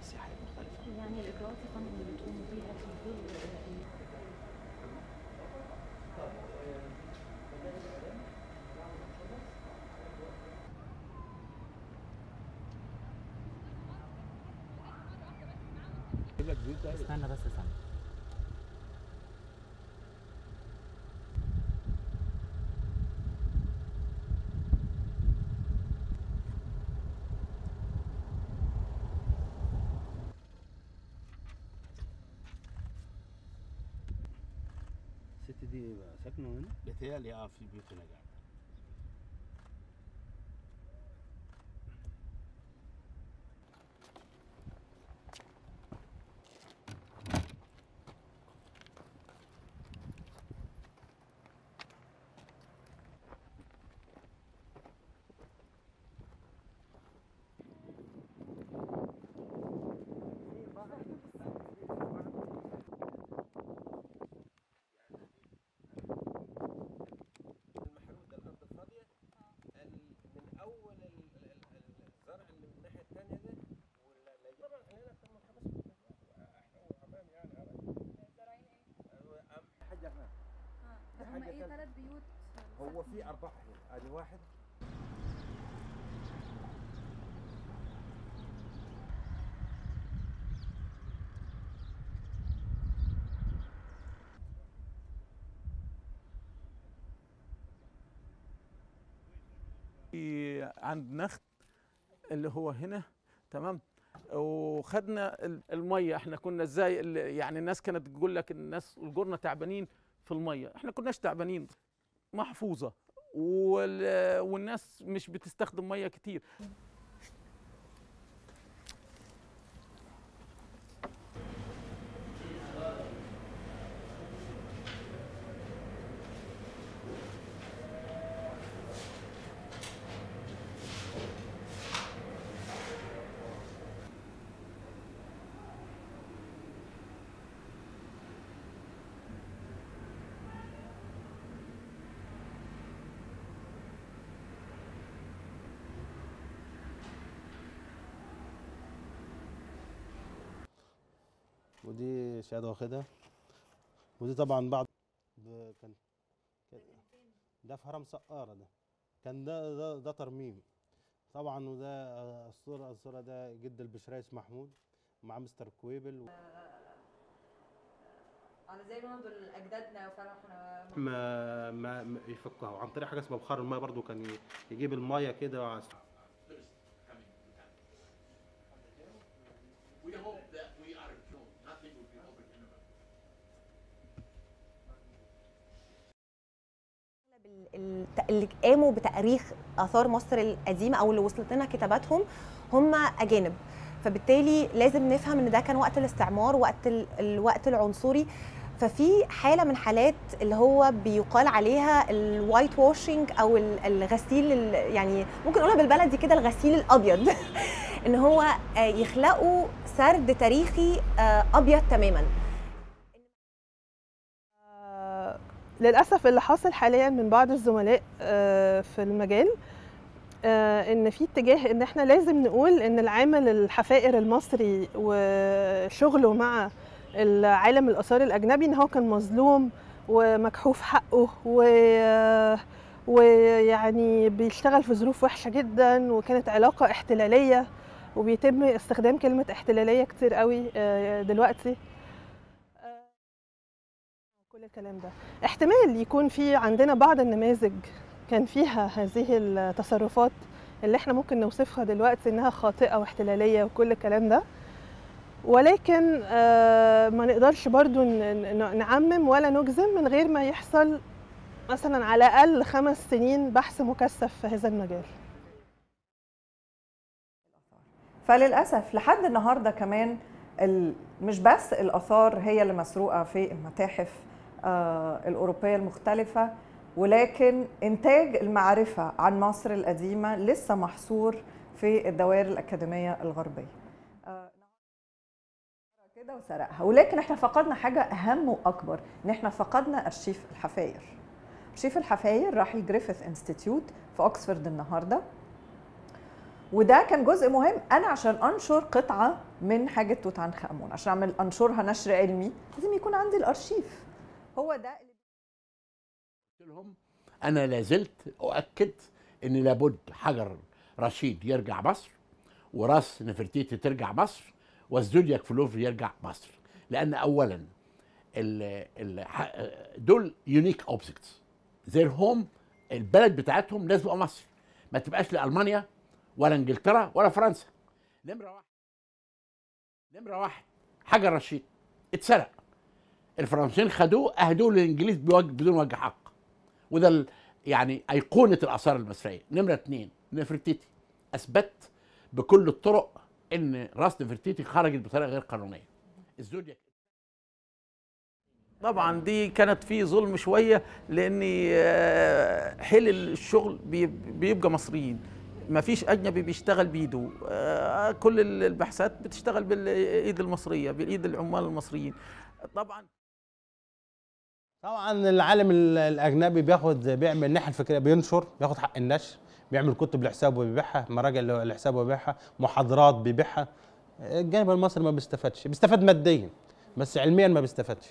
السياحية يعني الإجراءات اللي بتقوم بيها في ظل استنى بس استنى دي ساكنة هنا؟ بيتهيألي آه في بيوت قاعد المحروق ده الأرض الفاضيه ال- من اول ال- ال- ال- الزرع اللي من الناحيه الثانية ده ولا طبعا إحنا هنا أكثر من خمس إحنا وعمام يعني زراعين إيه؟ قمح حاجة هنا آه دي هم حاجة إيه. ثلاث بيوت هو في أربعة هنا ادي واحد. في عند نخت اللي هو هنا تمام؟ وخدنا ال- المية. إحنا كنا إزاي ال- يعني الناس كانت تقول لك الناس الجرنا تعبانين. في المية. إحنا كناش تعبانين. محفوظة. وال- والناس مش بتستخدم مية كتير. ودي شهادة واخدها. ودي طبعا بعض ده كان كان- ده في هرم سقارة ده. كان ده ده, ده ترميم. طبعا وده الصورة الصورة ده جد البشرايس محمود مع مستر كويبل و... على زي ما دول أجدادنا وفعلا إحنا ما ما يفكها عن طريق حاجة اسمها بخار الميه برضو كان يجيب المية كده اللي قاموا بتأريخ آثار مصر القديمة أو اللي وصلت لنا كتاباتهم هم أجانب. فبالتالي لازم نفهم إن ده كان وقت الاستعمار وقت ال- الوقت العنصري. ففي حالة من حالات اللي هو بيقال عليها ال whitewashing أو ال- الغسيل ال- يعني ممكن نقولها بالبلدي كده الغسيل الأبيض. إن هو آه، يخلقوا سرد تاريخي آه، أبيض تماما. للأسف اللي حاصل حاليا من بعض الزملاء آه، في المجال آه، إن في اتجاه إن إحنا لازم نقول إن العامل الحفائر المصري وشغله مع العالم الآثار الأجنبي إن هو كان مظلوم ومكحوف حقه و ويعني بيشتغل في ظروف وحشة جدا وكانت علاقة احتلالية وبيتم استخدام كلمة احتلالية كتير قوي آه، دلوقتي. كل الكلام ده. احتمال يكون في عندنا بعض النماذج كان فيها هذه التصرفات اللي إحنا ممكن نوصفها دلوقتي إنها خاطئة واحتلالية وكل الكلام ده. ولكن آه، ما نقدرش برضو نعمم ولا نجزم من غير ما يحصل مثلا على الأقل خمس سنين بحث مكثف في هذا المجال. فللأسف لحد النهارده كمان مش بس الآثار هي اللي مسروقة في المتاحف الأوروبية المختلفة ولكن إنتاج المعرفة عن مصر القديمة لسه محصور في الدوائر الأكاديمية الغربية. آه، كده وسرقها. ولكن إحنا فقدنا حاجة أهم وأكبر إن إحنا فقدنا أرشيف الحفاير. أرشيف الحفاير راح ال Griffith Institute في اوكسفورد النهارده. وده كان جزء مهم. أنا عشان أنشر قطعة من حاجة توت عنخ آمون عشان أعمل أنشرها نشر علمي لازم يكون عندي الأرشيف. هو ده اللي قلت لهم أنا لازلت أؤكد إن لابد حجر رشيد يرجع مصر وراس نفرتيتي ترجع مصر وال Zodiac في اللوفر يرجع مصر. لأن اولا دول unique objects زير هوم البلد بتاعتهم لازم تبقى مصر. ما تبقاش لالمانيا ولا إنجلترا ولا فرنسا. نمرة واحد. نمرة واحد حجر رشيد اتسرق. الفرنسيين خدوه أهدوه للإنجليز بدون وجه حق. وده يعني أيقونة الآثار المصرية. نمرة اثنين نفرتيتي أثبت بكل الطرق إن راس نفرتيتي خرجت بطريقة غير قانونية. الزودياك طبعا دي كانت في ظلم شوية لأن آه، حل الشغل بي- بيبقى مصريين. ما فيش أجنبي بيشتغل بايده آه، كل البحثات بتشتغل بالإيد المصرية بالإيد العمال المصريين. طبعا طبعا العالم ال- الأجنبي بياخد بيعمل الناحيه الفكرية بينشر بياخد حق النشر بيعمل كتب لحسابه وبيبيعها مراجع لحسابه وبيبيعها محاضرات بيبيعها. الجانب المصري ما بيستفادش بيستفاد ماديا بس علميا ما بيستفادش.